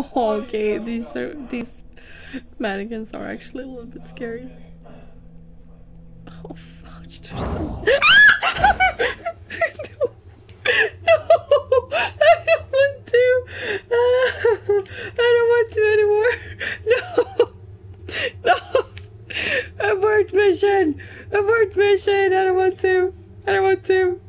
Oh, okay, these are these mannequins are actually a little bit scary. Oh fudge, there's some. no, I don't want to. I don't want to anymore. No, no. Abort mission. Abort mission. I don't want to. I don't want to.